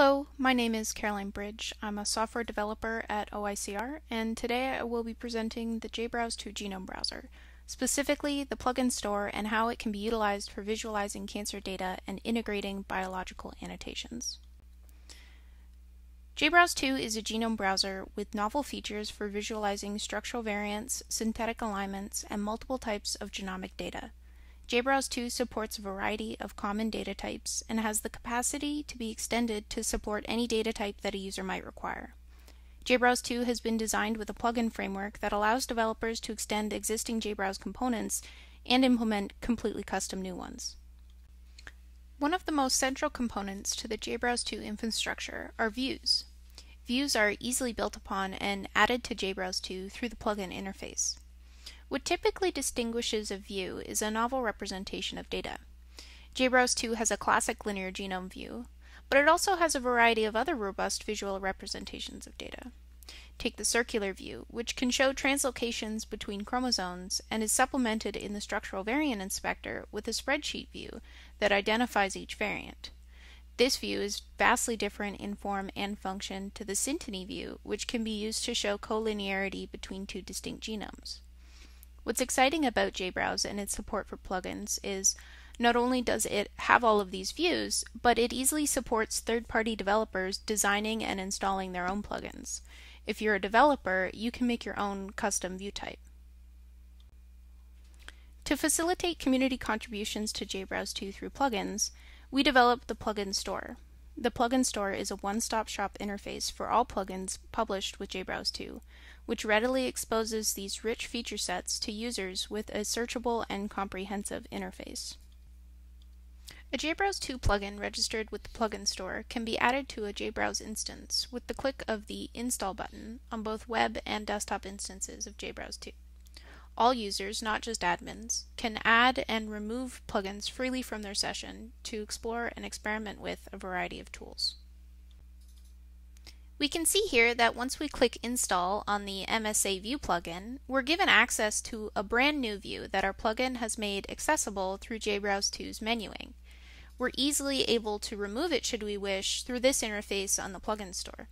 Hello, my name is Caroline Bridge. I'm a software developer at OICR, and today I will be presenting the JBrowse 2 Genome Browser, specifically the plugin store and how it can be utilized for visualizing cancer data and integrating biological annotations. JBrowse 2 is a genome browser with novel features for visualizing structural variants, syntenic alignments, and multiple types of genomic data. JBrowse 2 supports a variety of common data types and has the capacity to be extended to support any data type that a user might require. JBrowse 2 has been designed with a plugin framework that allows developers to extend existing JBrowse components and implement completely custom new ones. One of the most central components to the JBrowse 2 infrastructure are views. Views are easily built upon and added to JBrowse 2 through the plugin interface. What typically distinguishes a view is a novel representation of data. JBrowse 2 has a classic linear genome view, but it also has a variety of other robust visual representations of data. Take the circular view, which can show translocations between chromosomes and is supplemented in the structural variant inspector with a spreadsheet view that identifies each variant. This view is vastly different in form and function to the synteny view, which can be used to show collinearity between two distinct genomes. What's exciting about JBrowse and its support for plugins is not only does it have all of these views, but it easily supports third-party developers designing and installing their own plugins. If you're a developer, you can make your own custom view type. To facilitate community contributions to JBrowse 2 through plugins, we developed the Plugin Store. The Plugin Store is a one-stop shop interface for all plugins published with JBrowse 2, which readily exposes these rich feature sets to users with a searchable and comprehensive interface. A JBrowse 2 plugin registered with the Plugin Store can be added to a JBrowse instance with the click of the Install button on both web and desktop instances of JBrowse 2 all users, not just admins, can add and remove plugins freely from their session to explore and experiment with a variety of tools. We can see here that once we click Install on the MSA View plugin, we're given access to a brand new view that our plugin has made accessible through JBrowse 2's menuing. We're easily able to remove it should we wish through this interface on the plugin store.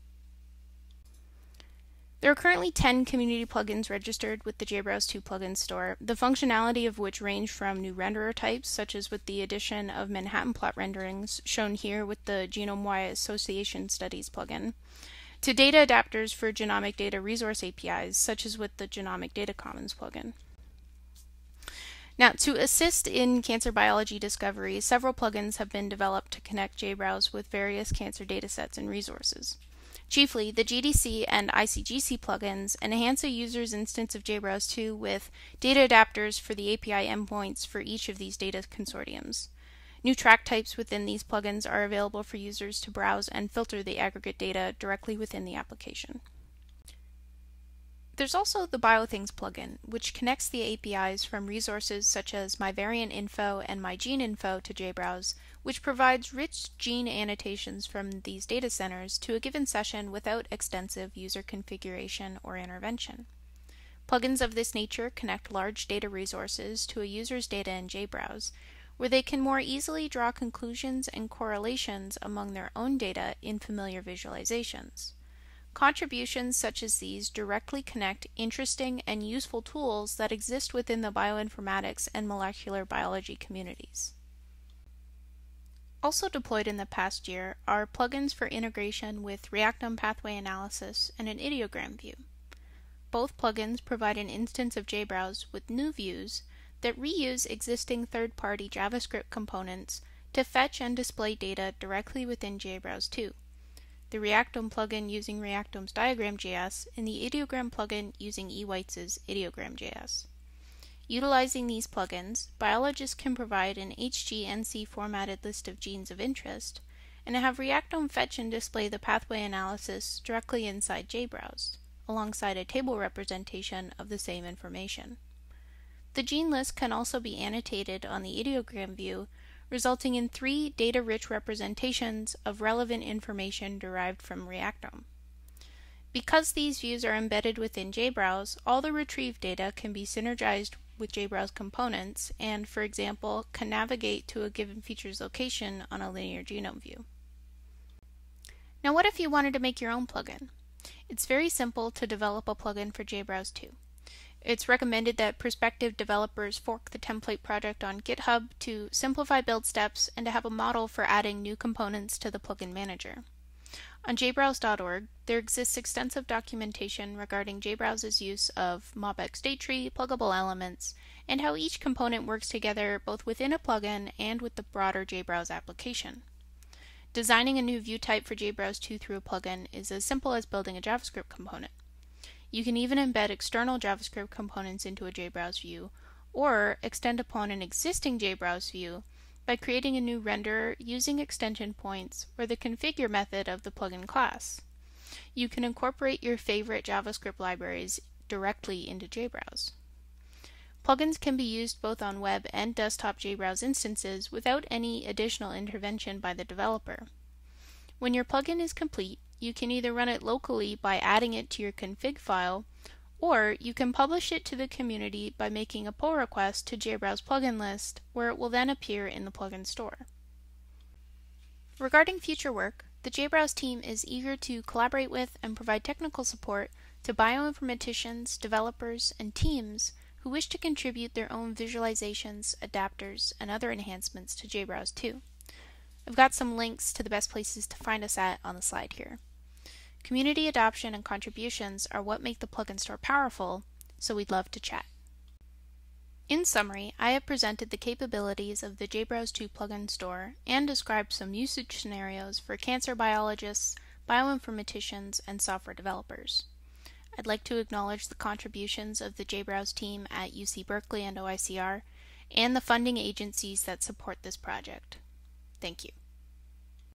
There are currently 10 community plugins registered with the JBrowse 2 plugin store, the functionality of which range from new renderer types, such as with the addition of Manhattan plot renderings, shown here with the Genome-Wide Association Studies plugin, to data adapters for genomic data resource APIs, such as with the Genomic Data Commons plugin. Now, to assist in cancer biology discovery, several plugins have been developed to connect JBrowse with various cancer datasets and resources. Chiefly, the GDC and ICGC plugins enhance a user's instance of JBrowse 2 with data adapters for the API endpoints for each of these data consortiums. New track types within these plugins are available for users to browse and filter the aggregate data directly within the application. There's also the BioThings plugin, which connects the APIs from resources such as MyVariantInfo and MyGeneInfo to JBrowse, which provides rich gene annotations from these data centers to a given session without extensive user configuration or intervention. Plugins of this nature connect large data resources to a user's data in JBrowse, where they can more easily draw conclusions and correlations among their own data in familiar visualizations. Contributions such as these directly connect interesting and useful tools that exist within the bioinformatics and molecular biology communities. Also deployed in the past year are plugins for integration with Reactome pathway analysis and an ideogram view. Both plugins provide an instance of JBrowse with new views that reuse existing third-party JavaScript components to fetch and display data directly within JBrowse 2 the Reactome plugin using Reactome's Diagram.js, and the Ideogram plugin using eWeitz' Ideogram.js. Utilizing these plugins, biologists can provide an HGNC formatted list of genes of interest, and have Reactome fetch and display the pathway analysis directly inside JBrowse, alongside a table representation of the same information. The gene list can also be annotated on the ideogram view resulting in three data-rich representations of relevant information derived from Reactome. Because these views are embedded within JBrowse, all the retrieved data can be synergized with JBrowse components and, for example, can navigate to a given feature's location on a linear genome view. Now what if you wanted to make your own plugin? It's very simple to develop a plugin for JBrowse 2. It's recommended that prospective developers fork the template project on GitHub to simplify build steps and to have a model for adding new components to the plugin manager. On jbrowse.org, there exists extensive documentation regarding JBrowse's use of MobX state tree, pluggable elements, and how each component works together both within a plugin and with the broader JBrowse application. Designing a new view type for JBrowse 2 through a plugin is as simple as building a JavaScript component. You can even embed external JavaScript components into a JBrowse view, or extend upon an existing JBrowse view by creating a new renderer using extension points or the configure method of the plugin class. You can incorporate your favorite JavaScript libraries directly into JBrowse. Plugins can be used both on web and desktop JBrowse instances without any additional intervention by the developer. When your plugin is complete, you can either run it locally by adding it to your config file, or you can publish it to the community by making a pull request to JBrowse plugin list, where it will then appear in the plugin store. Regarding future work, the JBrowse team is eager to collaborate with and provide technical support to bioinformaticians, developers, and teams who wish to contribute their own visualizations, adapters, and other enhancements to JBrowse 2. I've got some links to the best places to find us at on the slide here. Community adoption and contributions are what make the plugin store powerful, so we'd love to chat. In summary, I have presented the capabilities of the JBrowse 2 plugin store and described some usage scenarios for cancer biologists, bioinformaticians, and software developers. I'd like to acknowledge the contributions of the JBrowse team at UC Berkeley and OICR, and the funding agencies that support this project. Thank you.